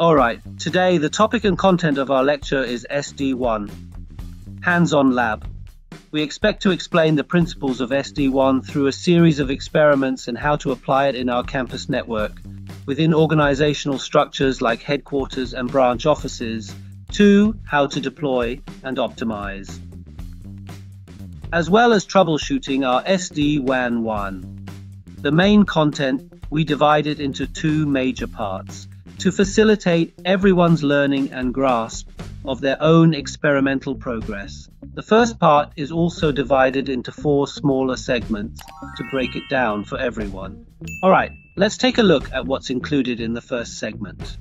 Alright, today the topic and content of our lecture is SD-WAN, Hands-on Lab. We expect to explain the principles of SD-WAN through a series of experiments and how to apply it in our campus network, within organizational structures like headquarters and branch offices, to how to deploy and optimize. As well as troubleshooting our SD-WAN 1. The main content we divided into two major parts to facilitate everyone's learning and grasp of their own experimental progress. The first part is also divided into four smaller segments to break it down for everyone. Alright, let's take a look at what's included in the first segment.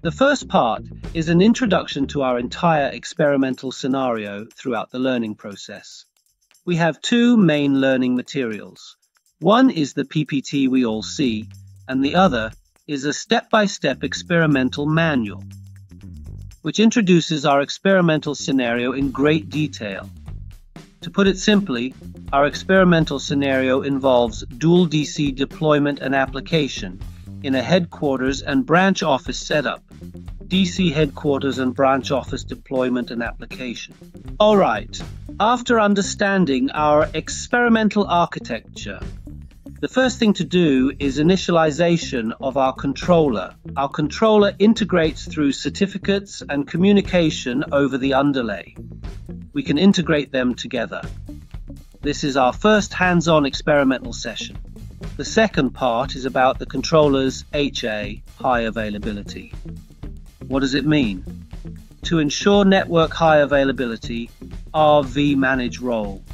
The first part is an introduction to our entire experimental scenario throughout the learning process. We have two main learning materials. One is the PPT we all see, and the other is a step-by-step experimental manual, which introduces our experimental scenario in great detail. To put it simply, our experimental scenario involves dual DC deployment and application in a headquarters and branch office setup. DC headquarters and branch office deployment and application. Alright, after understanding our experimental architecture, the first thing to do is initialization of our controller. Our controller integrates through certificates and communication over the underlay. We can integrate them together. This is our first hands-on experimental session. The second part is about the controller's HA, high availability. What does it mean? To ensure network high availability, our vManage role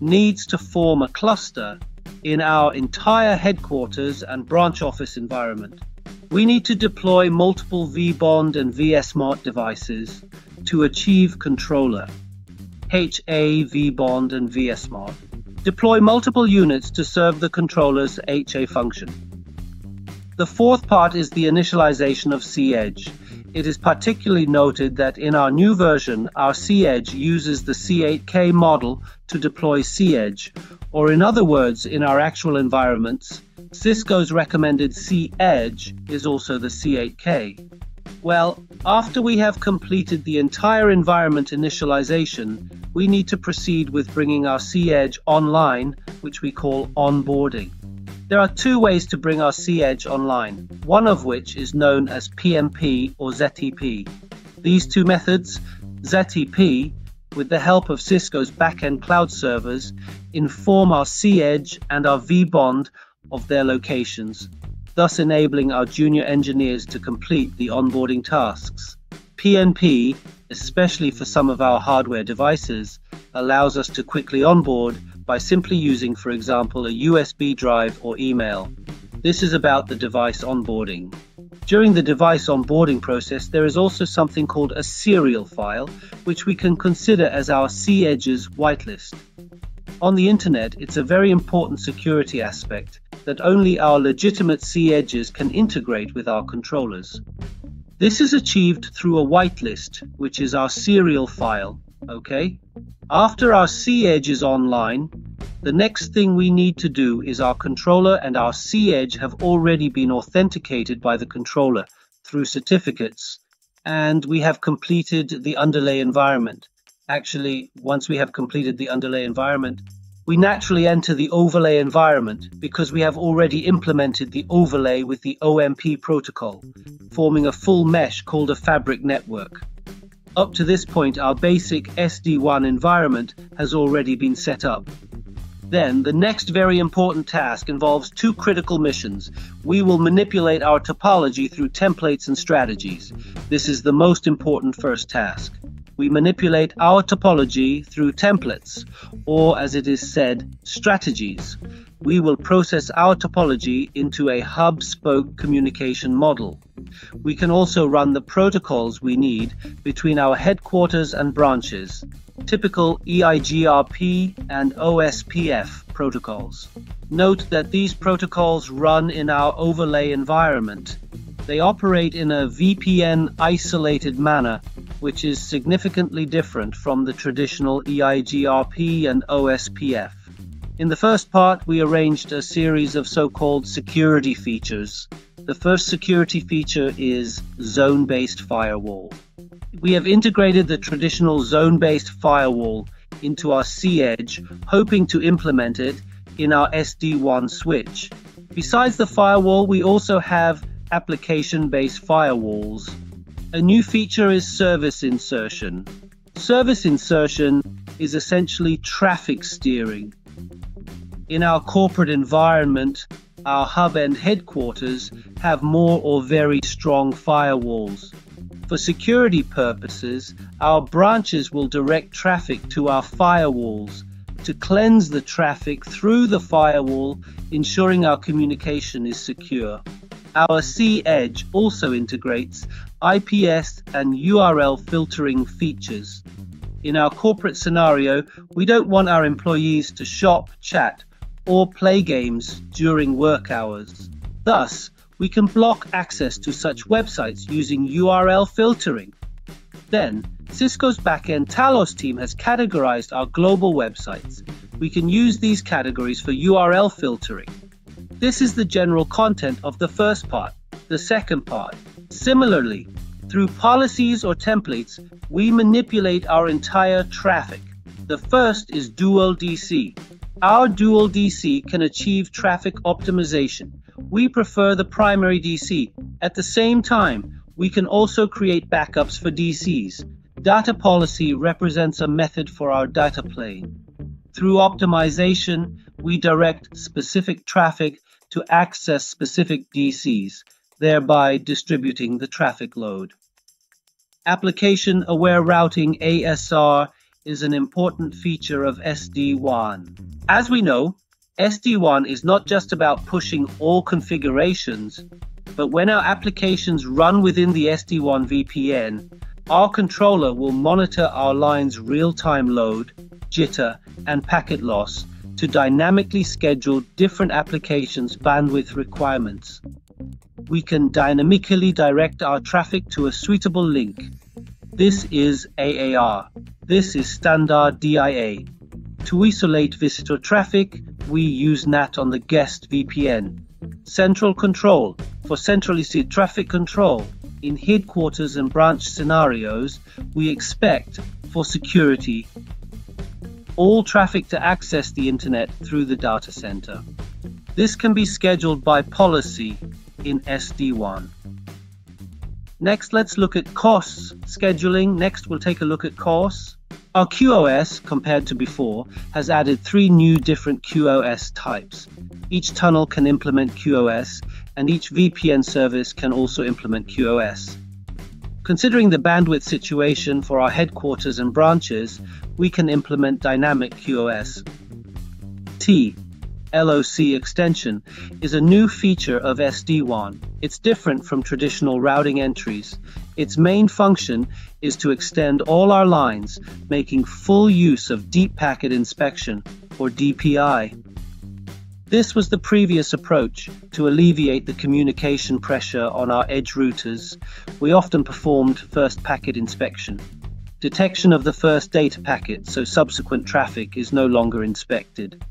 needs to form a cluster in our entire headquarters and branch office environment. We need to deploy multiple vBond and vSmart devices to achieve controller, HA, vBond, and vSmart. Deploy multiple units to serve the controller's HA function. The fourth part is the initialization of C-Edge. It is particularly noted that in our new version, our C-Edge uses the C8K model to deploy C-Edge, or in other words, in our actual environments, Cisco's recommended C-Edge is also the C8K. Well, after we have completed the entire environment initialization, we need to proceed with bringing our C-Edge online, which we call onboarding. There are two ways to bring our C-Edge online, one of which is known as PNP or ZTP. These two methods, ZTP, with the help of Cisco's backend cloud servers, inform our C-Edge and our vBond of their locations, thus enabling our junior engineers to complete the onboarding tasks. PNP, especially for some of our hardware devices, allows us to quickly onboard by simply using, for example, a USB drive or email. This is about the device onboarding. During the device onboarding process, there is also something called a serial file, which we can consider as our C-Edge's whitelist. On the internet, it's a very important security aspect that only our legitimate C-Edges can integrate with our controllers. This is achieved through a whitelist, which is our serial file, okay? After our C-Edge is online, the next thing we need to do is our controller and our C-Edge have already been authenticated by the controller through certificates, and we have completed the underlay environment. Actually, once we have completed the underlay environment, we naturally enter the overlay environment because we have already implemented the overlay with the OMP protocol, forming a full mesh called a fabric network. Up to this point, our basic SD-WAN environment has already been set up. Then, the next very important task involves two critical missions. We will manipulate our topology through templates and strategies. This is the most important first task. We manipulate our topology through templates, or as it is said, strategies. We will process our topology into a hub spoke communication model. We can also run the protocols we need between our headquarters and branches, typical EIGRP and OSPF protocols. Note that these protocols run in our overlay environment. They operate in a VPN isolated manner, which is significantly different from the traditional EIGRP and OSPF. In the first part, we arranged a series of so-called security features The first security feature is zone based firewall. We have integrated the traditional zone based firewall into our C-Edge, hoping to implement it in our SD-WAN switch. Besides the firewall, we also have application-based firewalls. A new feature is service insertion. Service insertion is essentially traffic steering. In our corporate environment, our hub and headquarters have more or very strong firewalls. For security purposes, our branches will direct traffic to our firewalls to cleanse the traffic through the firewall, ensuring our communication is secure. Our C-Edge also integrates IPS and URL filtering features. In our corporate scenario, we don't want our employees to shop, chat, or play games during work hours. Thus, we can block access to such websites using URL filtering. Then, Cisco's backend Talos team has categorized our global websites. We can use these categories for URL filtering. This is the general content of the first part. The second part. Similarly, through policies or templates, we manipulate our entire traffic. The first is dual DC. Our dual DC can achieve traffic optimization we prefer the primary DC. At the same time, we can also create backups for DCs. Data policy represents a method for our data plane. Through optimization, we direct specific traffic to access specific DCs, thereby distributing the traffic load. Application Aware Routing AAR is an important feature of SD-WAN. As we know, SD-WAN is not just about pushing all configurations, but when our applications run within the SD-WAN VPN, our controller will monitor our line's real-time load, jitter, and packet loss to dynamically schedule different applications' bandwidth requirements. We can dynamically direct our traffic to a suitable link. This is AAR. This is standard DIA. To isolate visitor traffic, we use NAT on the guest VPN. Central control for centrally traffic control. In headquarters and branch scenarios, we expect for security all traffic to access the internet through the data center. This can be scheduled by policy in SD-WAN. Next, let's look at QoS scheduling. Next, we'll take a look at QoS. Our QoS, compared to before, has added three new different QoS types. Each tunnel can implement QoS, and each VPN service can also implement QoS. Considering the bandwidth situation for our headquarters and branches, we can implement dynamic QoS. T LOC extension is a new feature of SD-WAN. It's different from traditional routing entries. Its main function is to extend all our lines, making full use of Deep Packet Inspection, or DPI. This was the previous approach to alleviate the communication pressure on our edge routers. We often performed first packet inspection. Detection of the first data packet so subsequent traffic is no longer inspected.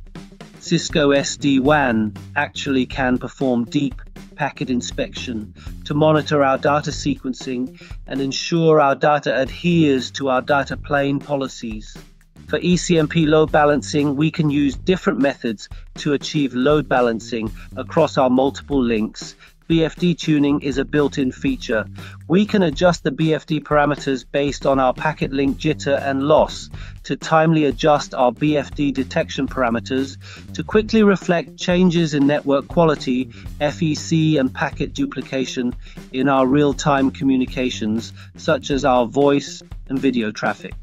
Cisco SD-WAN actually can perform deep packet inspection to monitor our data sequencing and ensure our data adheres to our data plane policies. For ECMP load balancing, we can use different methods to achieve load balancing across our multiple links BFD tuning is a built-in feature. We can adjust the BFD parameters based on our packet link jitter and loss to timely adjust our BFD detection parameters to quickly reflect changes in network quality, FEC and packet duplication in our real-time communications such as our voice and video traffic.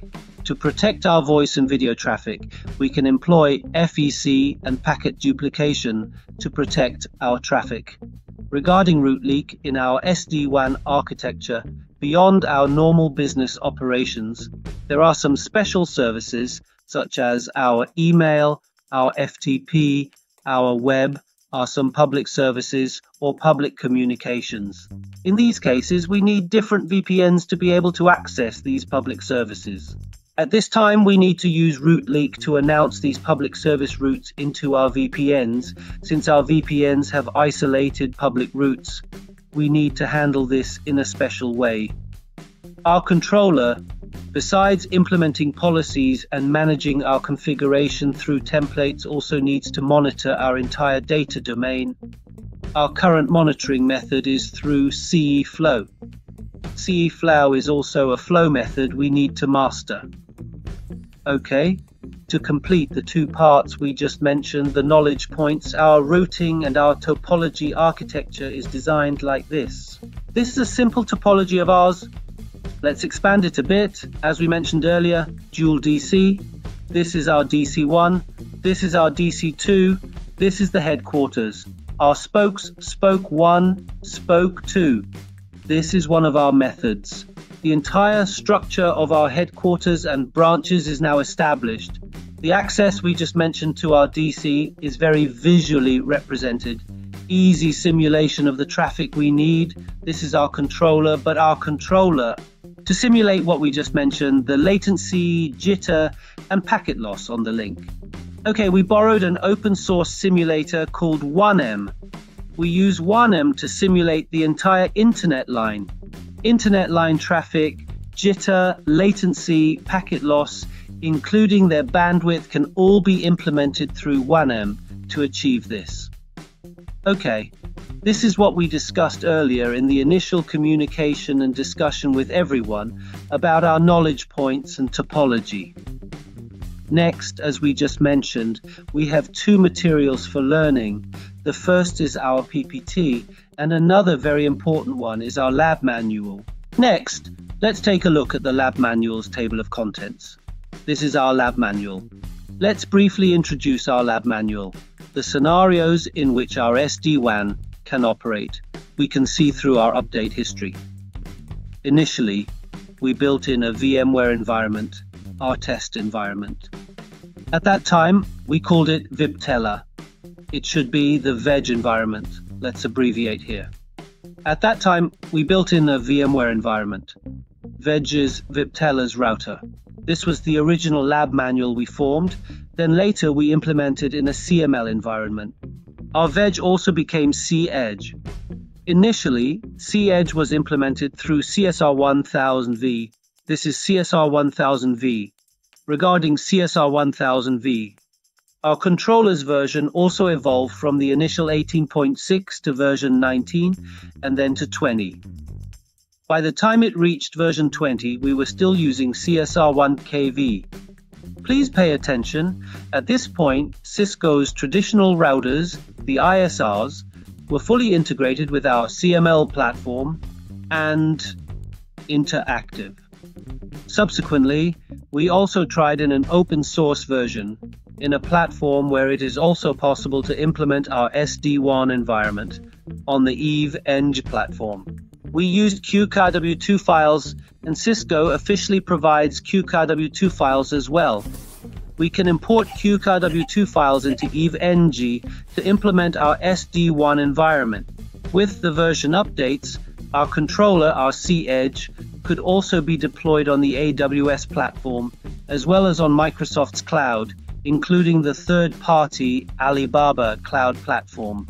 To protect our voice and video traffic, we can employ FEC and packet duplication to protect our traffic. Regarding route leak in our SD-WAN architecture, beyond our normal business operations, there are some special services such as our email, our FTP, our web, are some public services or public communications. In these cases, we need different VPNs to be able to access these public services. At this time, we need to use RouteLeak to announce these public service routes into our VPNs, since our VPNs have isolated public routes. we need to handle this in a special way. Our controller, besides implementing policies and managing our configuration through templates, also needs to monitor our entire data domain. Our current monitoring method is through CE Flow. CE Flow is also a flow method we need to master. Okay, to complete the two parts we just mentioned, the knowledge points, our routing and our topology architecture is designed like this. This is a simple topology of ours. Let's expand it a bit. As we mentioned earlier, dual DC. This is our DC1. This is our DC2. This is the headquarters. Our spokes, spoke 1, spoke 2. This is one of our methods. The entire structure of our headquarters and branches is now established. The access we just mentioned to our DC is very visually represented. Easy simulation of the traffic we need. This is our controller, but our controller to simulate what we just mentioned, the latency, jitter, and packet loss on the link. Okay, we borrowed an open source simulator called WANem. We use WANem to simulate the entire internet line. Internet line traffic, jitter, latency, packet loss, including their bandwidth, can all be implemented through WANem to achieve this. Okay, this is what we discussed earlier in the initial communication and discussion with everyone about our knowledge points and topology. Next, as we just mentioned, we have two materials for learning. The first is our PPT, and another very important one is our lab manual. Next, let's take a look at the lab manual's table of contents. This is our lab manual. Let's briefly introduce our lab manual, the scenarios in which our SD-WAN can operate. We can see through our update history. Initially, we built in a VMware environment, our test environment. At that time, we called it Viptela. It should be the vEdge environment. Let's abbreviate here. At that time, we built in a VMware environment. vEdge is Viptela's router. This was the original lab manual we formed, then later we implemented in a CML environment. Our vEdge also became C-Edge. Initially, C-Edge was implemented through CSR1000V. This is CSR1000V. Regarding CSR1000V, our controller's version also evolved from the initial 18.6 to version 19 and then to 20. By the time it reached version 20, we were still using CSR1KV. Please pay attention, at this point, Cisco's traditional routers, the ISRs, were fully integrated with our CML platform and interactive. Subsequently, we also tried in an open source version in a platform where it is also possible to implement our SD-WAN environment on the Eve Eng platform. We used QCOW2 files, and Cisco officially provides QCOW2 files as well. We can import QCOW2 files into EVE-NG to implement our SD-WAN environment. With the version updates, our controller, our C-Edge, could also be deployed on the AWS platform, as well as on Microsoft's cloud, including the third-party Alibaba cloud platform.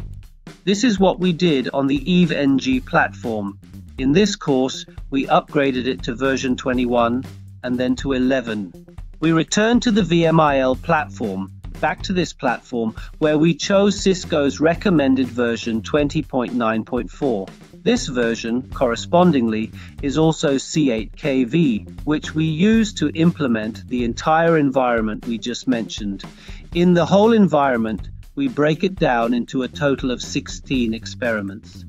This is what we did on the EVE-NG platform, in this course, we upgraded it to version 21 and then to 11. We returned to the VMIL platform, back to this platform, where we chose Cisco's recommended version 20.9.4. This version, correspondingly, is also C8KV, which we use to implement the entire environment we just mentioned. In the whole environment, we break it down into a total of 16 experiments.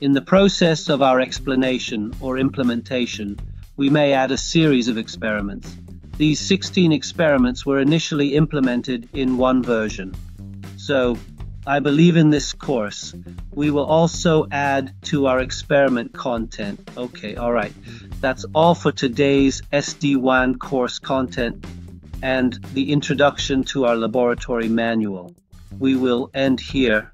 In the process of our explanation or implementation, we may add a series of experiments. These 16 experiments were initially implemented in one version. So, I believe in this course, we will also add to our experiment content. Okay, all right. That's all for today's SD-WAN course content and the introduction to our laboratory manual. We will end here.